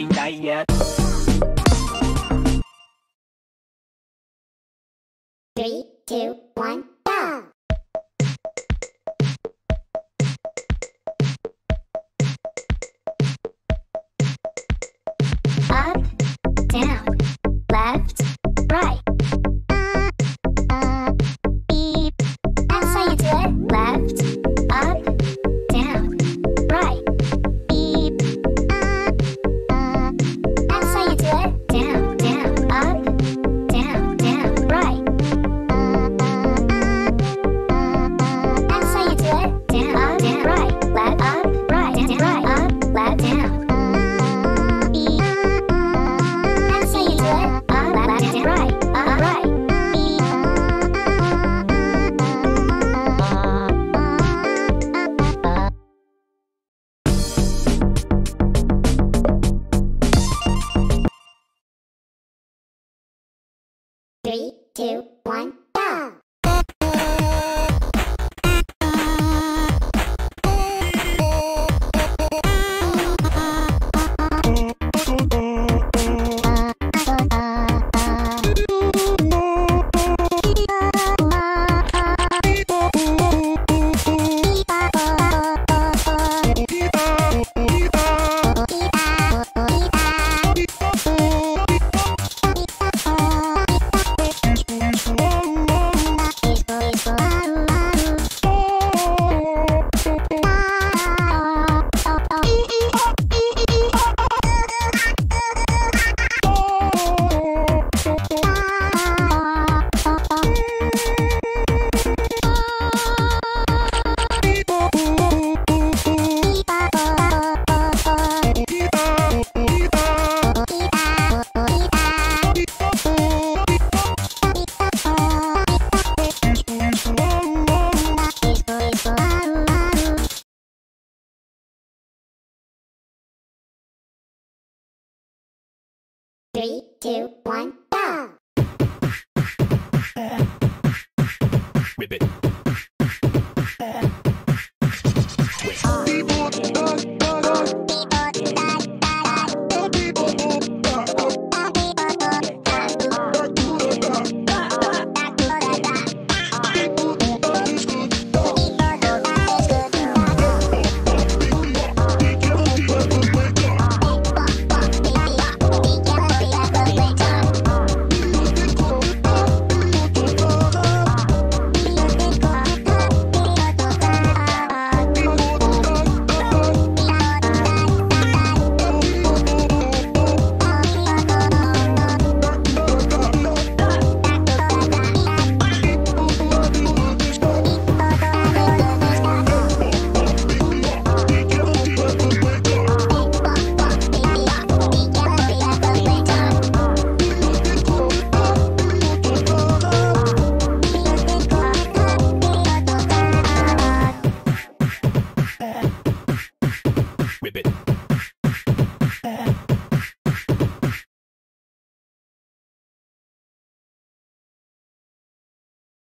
night yet. Three, two, one. Three, two, one. One.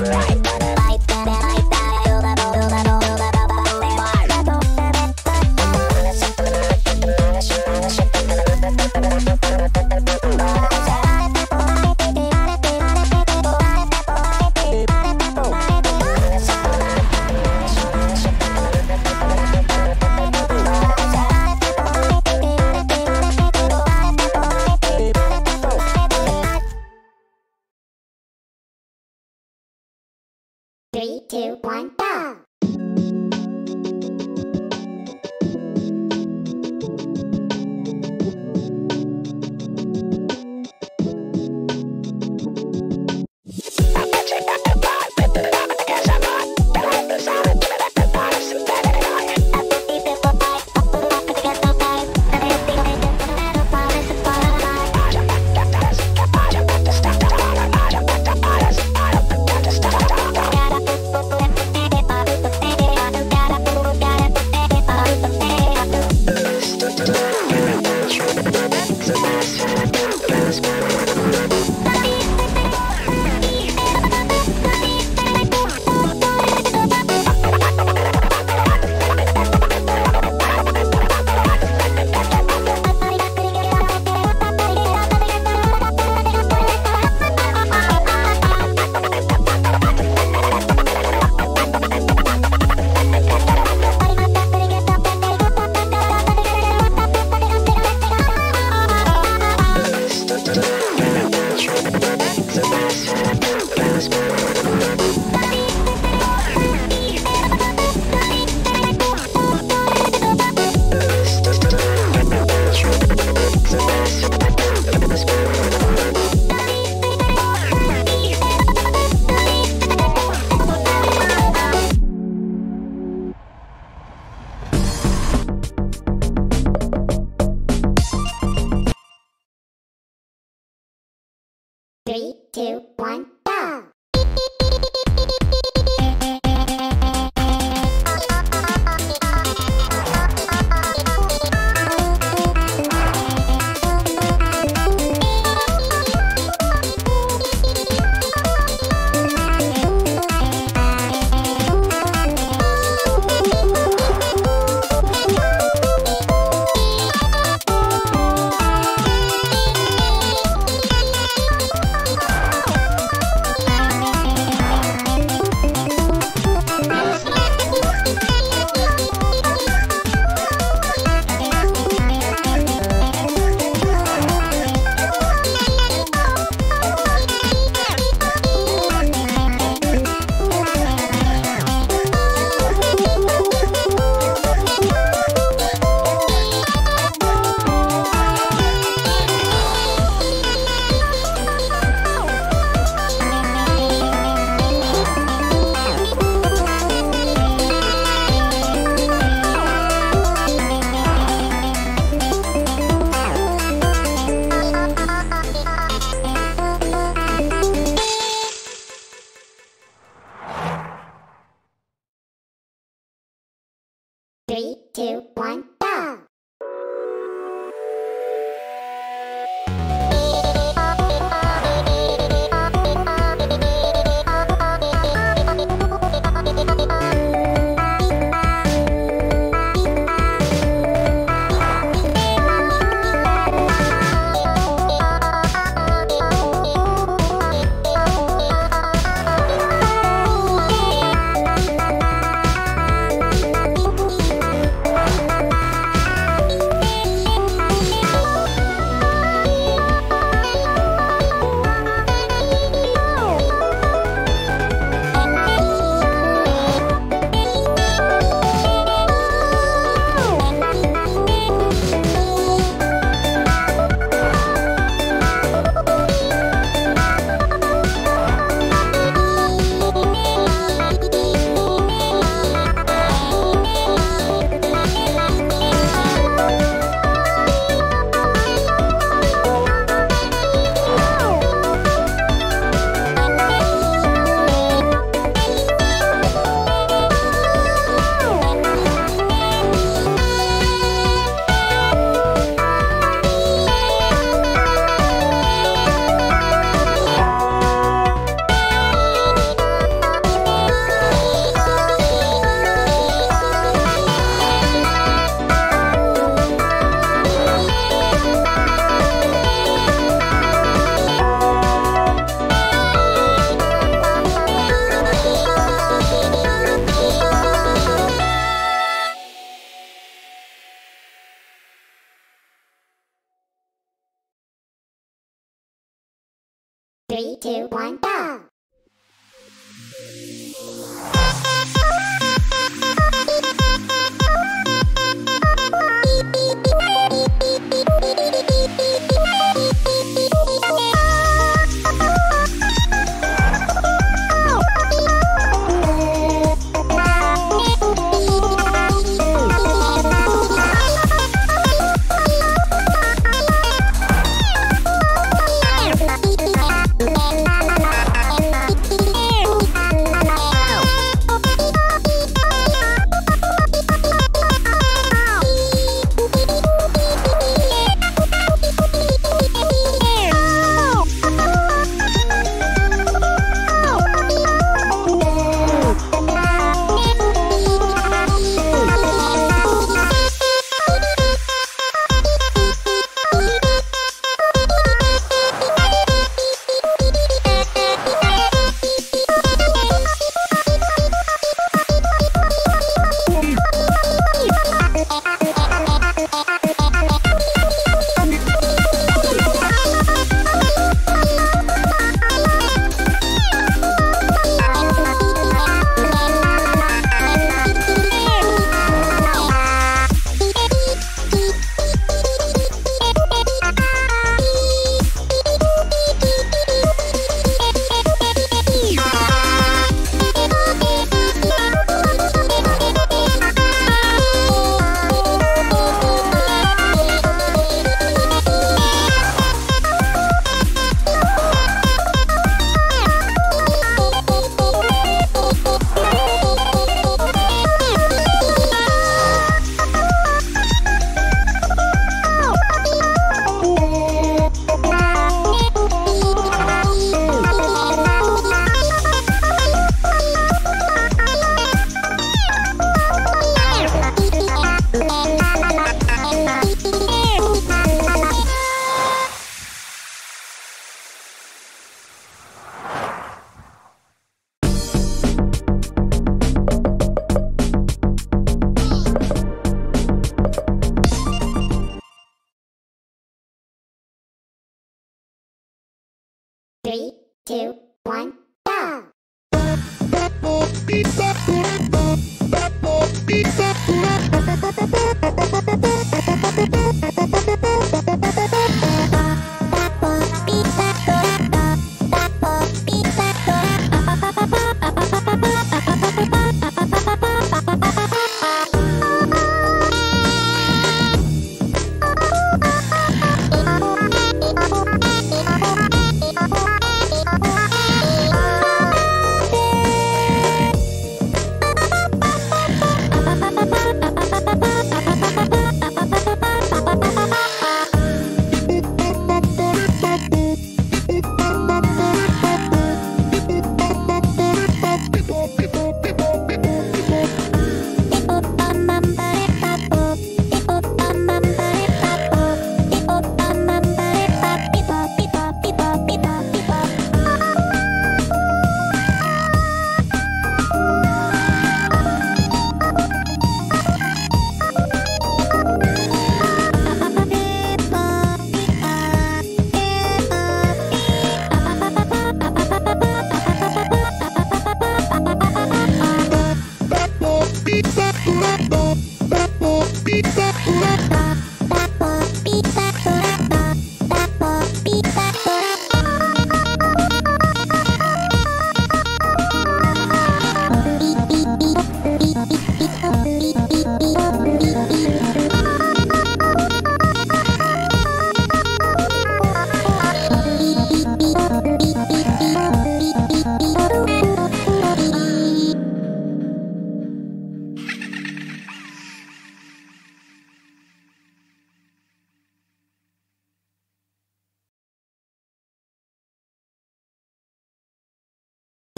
Right.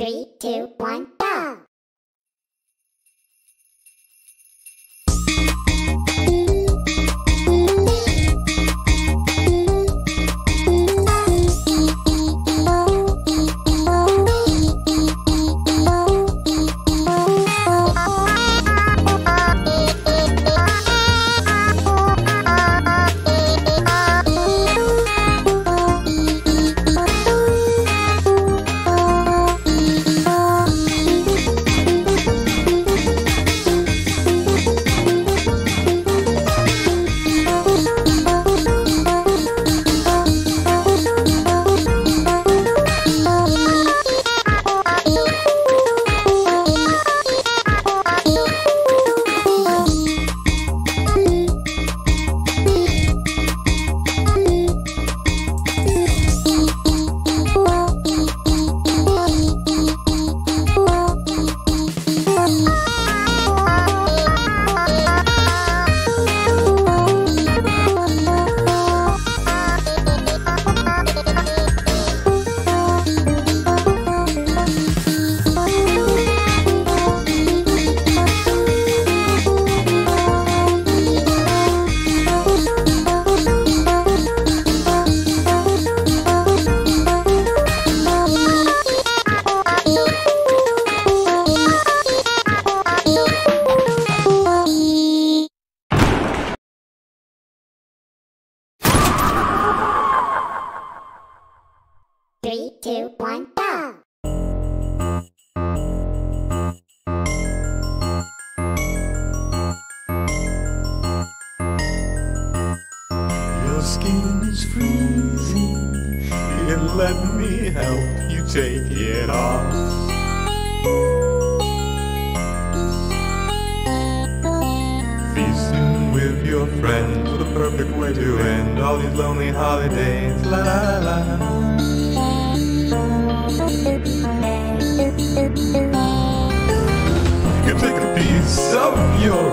Three, two, one,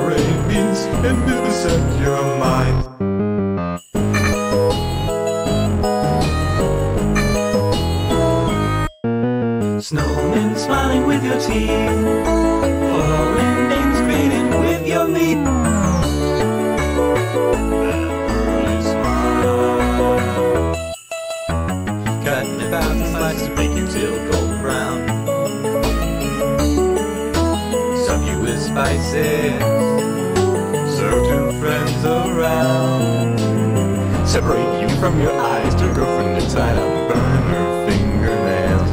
rabies and vivisect your mind. Snowmen smiling with your teeth. Foreign names greeting with your meat. Cutting about the slices to make you till golden brown. Some you with spices. Separate you from your eyes, took her from the side, I burn her fingernails.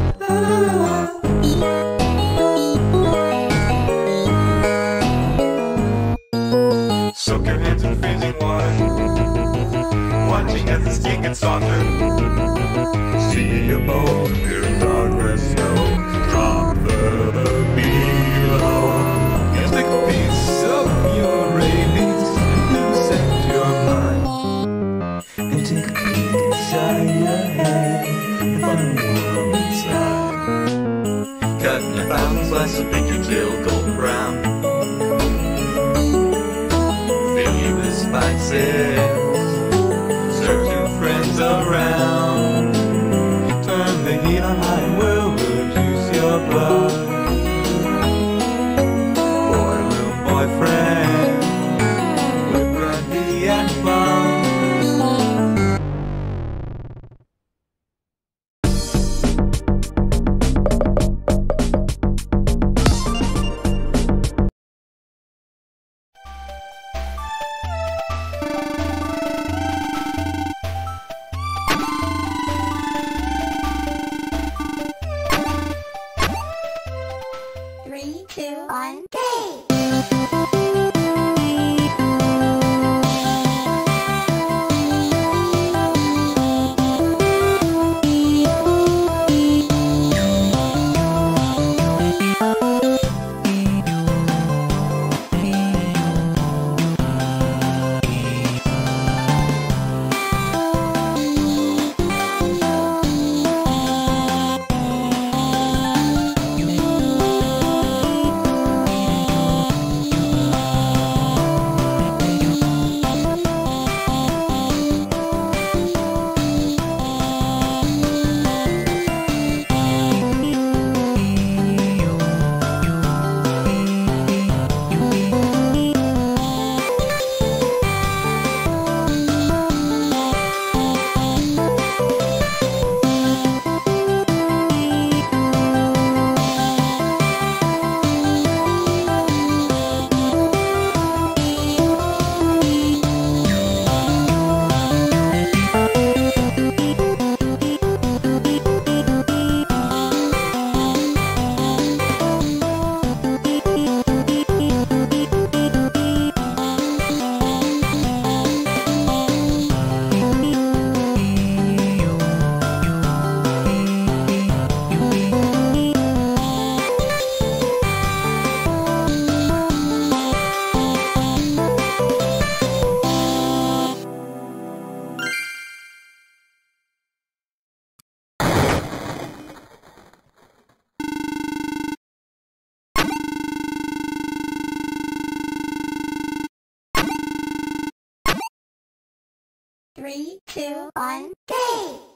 Soak your hands in freezing water, watching as the skin gets softer. See you both. Three, two, one, go!